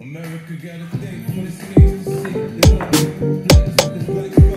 America got a thing for the sneaks to see.